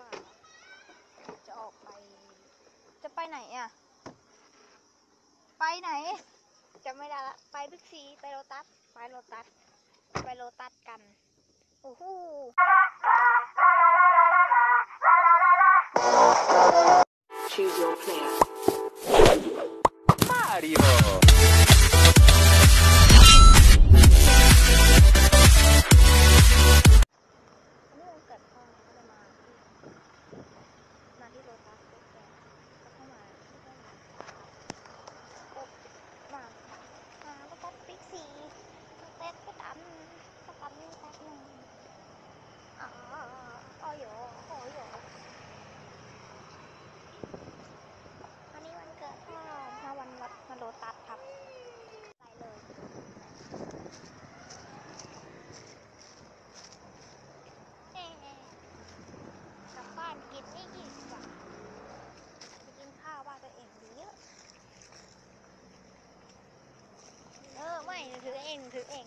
ว่า จะออกไป จะไปไหนอะ ไปไหนจะไม่ได้ละ ไปบิ๊กซี ไปโลตัส ไปโลตัส ไปโลตัสกัน โอ้โห Choose your player. Mario! อั নাতি ল'ৰা ถือเองหนูถือเอง